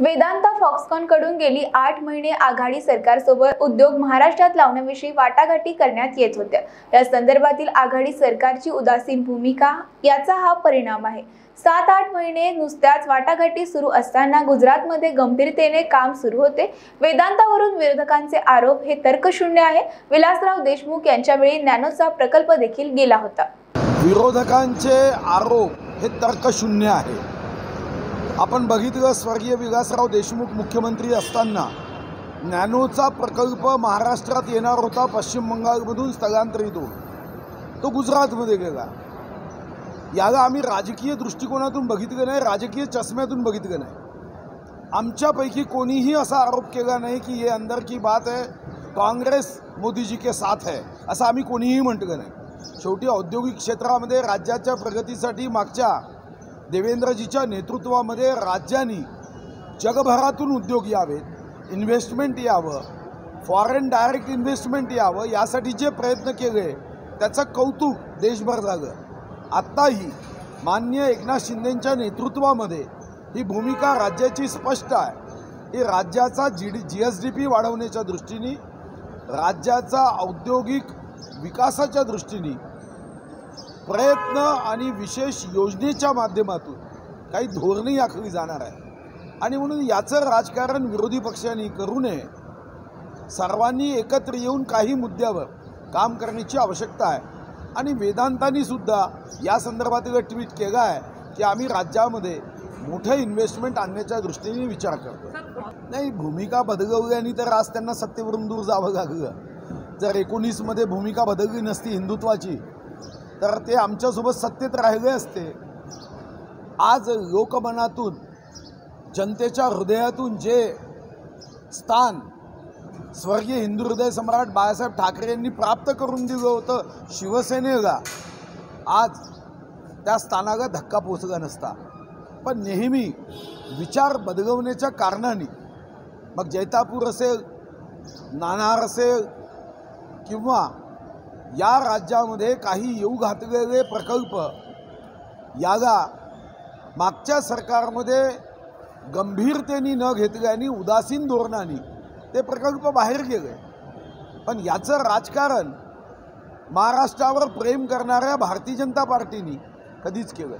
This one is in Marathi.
वेदांता फॉक्सकॉनकडून गेली आठ महिने आघाडी सरकारसोबत उद्योग महाराष्ट्रात लावण्याविषयी वाटाघाटी करण्यात येत होत्या. या संदर्भातील आघाडी सरकारची उदासीन भूमिका याचा हा परिणाम आहे. सात आठ महिने नुसत्याच वाटाघाटी सुरू असताना गुजरातमध्ये गंभीरतेने काम सुरू होते. वेदांतावरून विरोधकांचे आरोप हे तर्कशून्य आहे. विलासराव देशमुख यांच्यावेळी नॅनोचा प्रकल्प देखील गेला होता. विरोधकांचे आरोप हे तर्कशून्य आहे. आपण बघितलं स्वर्गीय विलासराव देशमुख मुख्यमंत्री असताना नॅनोचा प्रकल्प महाराष्ट्रात येणार होता पश्चिम बंगालमधून स्थलांतरित होऊन. तो गुजरातमध्ये गेला. याला आम्ही राजकीय दृष्टिकोनातून बघितलं नाही राजकीय चष्म्यातून बघितलं नाही. आमच्यापैकी कोणीही असा आरोप केला नाही की हे अंदर की बात आहे काँग्रेस मोदीजी के साथ है असं आम्ही कोणीही म्हटलं नाही. शेवटी औद्योगिक क्षेत्रामध्ये राज्याच्या प्रगतीसाठी मागच्या देवेंद्रजीच्या नेतृत्वामध्ये राज्यांनी जगभरातून उद्योग यावेत इन्व्हेस्टमेंट यावं फॉरेन डायरेक्ट इन्व्हेस्टमेंट यावं यासाठी जे प्रयत्न केले त्याचं कौतुक देशभर झालं. आत्ताही मान्य एकनाथ शिंदेंच्या नेतृत्वामध्ये ही भूमिका राज्याची स्पष्ट आहे. ही राज्याचा G D G S D P वाढवण्याच्या दृष्टीने राज्याचा औद्योगिक विकासाच्या दृष्टीने प्रयत्न आणि विशेष योजनेच्या माध्यमातून काही धोरणे आखली जाणार आहे आणि म्हणून याचं राजकारण विरोधी पक्षांनी करू नये. सर्वांनी एकत्र येऊन काही मुद्द्यावर काम करण्याची आवश्यकता आहे. आणि वेदांतांनी सुद्धा या संदर्भात एक ट्विट केलं आहे की आम्ही राज्यामध्ये मोठं इन्व्हेस्टमेंट आणण्याच्या दृष्टीने विचार करतो नाही भूमिका बदलवल्याने तर आज त्यांना सत्तेवरून दूर जावं लागलं. जर एकोणीसमध्ये भूमिका बदलली नसती हिंदुत्वाची तर ते आमच्यासोबत सत्तेत राहिले असते आज लोकमनातून जनतेच्या हृदयातून जे स्थान स्वर्गीय हिंदू हृदय सम्राट बाळासाहेब ठाकरे यांनी प्राप्त करून दिलं होतं शिवसेनेला आज त्या स्थानाला धक्का पोचला नसता. पण नेहमी विचार बदलवण्याच्या कारणाने मग जैतापूर असेल नाणार असेल किंवा या राज्यामध्ये काही येऊ घातलेले प्रकल्प याला मागच्या सरकारमध्ये गंभीरतेने न घेतल्याने उदासीन धोरणाने ते प्रकल्प बाहेर गेले. पण याचं राजकारण महाराष्ट्रावर प्रेम करणाऱ्या भारतीय जनता पार्टीने कधीच केलं